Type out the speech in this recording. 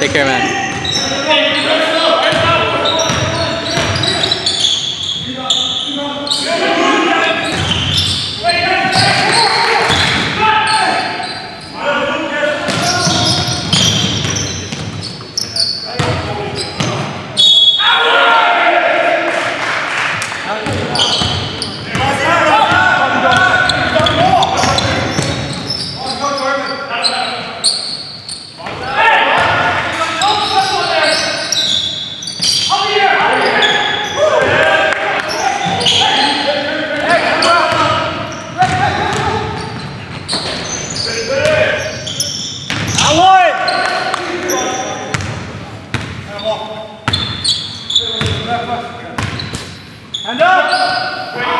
Take care, man. Hand up!